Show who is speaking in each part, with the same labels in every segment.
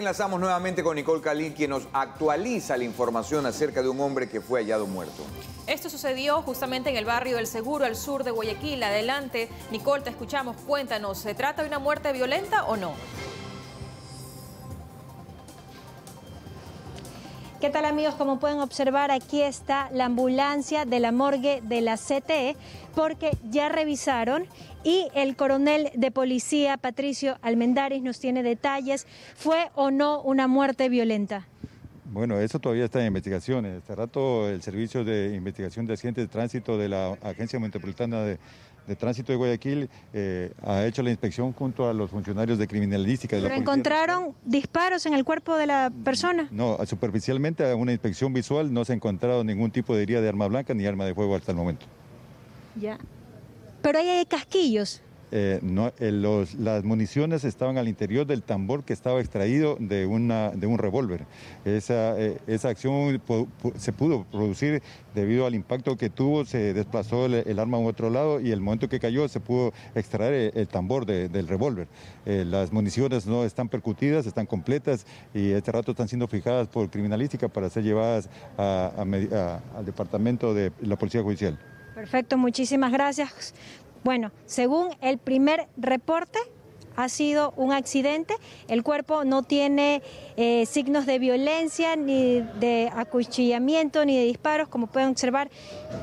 Speaker 1: Enlazamos nuevamente con Nicole Calín, quien nos actualiza la información acerca de un hombre que fue hallado muerto.
Speaker 2: Esto sucedió justamente en el barrio del Seguro, al sur de Guayaquil. Adelante, Nicole, te escuchamos. Cuéntanos, ¿se trata de una muerte violenta o no?
Speaker 3: ¿Qué tal amigos? Como pueden observar, aquí está la ambulancia de la morgue de la CTE porque ya revisaron y el coronel de policía Patricio Almendaris nos tiene detalles. ¿Fue o no una muerte violenta?
Speaker 4: Bueno, eso todavía está en investigación. Este rato el Servicio de Investigación de Accidentes de Tránsito de la Agencia Metropolitana de, Tránsito de Guayaquil eh, ha hecho la inspección junto a los funcionarios de criminalística. De
Speaker 3: ¿Pero encontraron disparos en el cuerpo de la persona?
Speaker 4: No, superficialmente a una inspección visual no se ha encontrado ningún tipo de herida de arma blanca ni arma de fuego hasta el momento.
Speaker 3: Ya. Pero ahí hay casquillos.
Speaker 4: Eh, eh, las municiones estaban al interior del tambor que estaba extraído de, una, de un revólver. Esa, eh, esa acción se pudo producir debido al impacto que tuvo, se desplazó el, arma a otro lado y el momento que cayó se pudo extraer el, tambor del revólver. las municiones no están percutidas, están completas y este rato están siendo fijadas por criminalística para ser llevadas al departamento de la Policía Judicial.
Speaker 3: Perfecto, muchísimas gracias. Bueno, según el primer reporte, ha sido un accidente. El cuerpo no tiene eh, signos de violencia, ni de acuchillamiento, ni de disparos. Como pueden observar,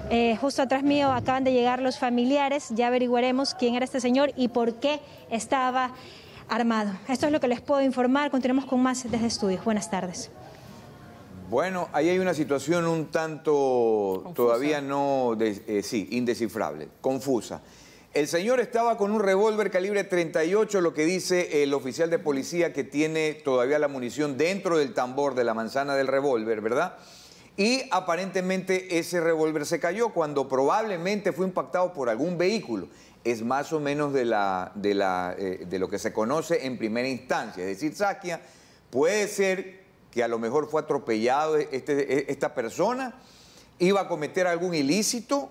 Speaker 3: eh, justo atrás mío acaban de llegar los familiares. Ya averiguaremos quién era este señor y por qué estaba armado. Esto es lo que les puedo informar. Continuamos con más desde estudios. Buenas tardes.
Speaker 1: Bueno, ahí hay una situación un tanto todavía no, eh, sí, indescifrable, confusa. El señor estaba con un revólver calibre 38, lo que dice el oficial de policía que tiene todavía la munición dentro del tambor de la manzana del revólver, ¿verdad? Y aparentemente ese revólver se cayó cuando probablemente fue impactado por algún vehículo. Es más o menos de, eh, lo que se conoce en primera instancia. Es decir, Saquia, puede ser que a lo mejor fue atropellado este, esta persona, iba a cometer algún ilícito,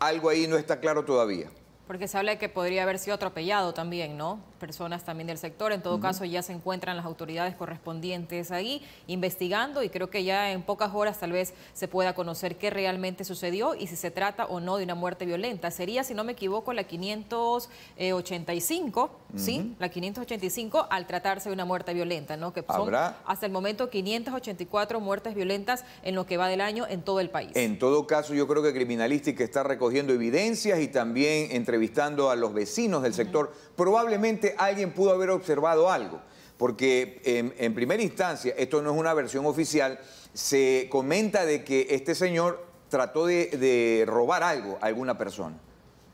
Speaker 1: algo ahí no está claro todavía.
Speaker 2: Porque se habla de que podría haber sido atropellado también, ¿no? Personas también del sector. En todo caso, ya se encuentran las autoridades correspondientes ahí investigando y creo que ya en pocas horas tal vez se pueda conocer qué realmente sucedió y si se trata o no de una muerte violenta. Sería, si no me equivoco, la 585, ¿sí? La 585 al tratarse de una muerte violenta, ¿no? Que son hasta el momento 584 muertes violentas en lo que va del año en todo el país.
Speaker 1: En todo caso, yo creo que Criminalística está recogiendo evidencias y también entre entrevistando a los vecinos del sector, probablemente alguien pudo haber observado algo, porque en, primera instancia, esto no es una versión oficial, se comenta de que este señor trató de, robar algo a alguna persona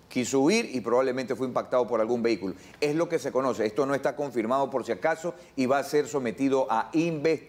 Speaker 1: quiso huir y probablemente fue impactado por algún vehículo. Es lo que se conoce. Esto no está confirmado por si acaso y va a ser sometido a investigación.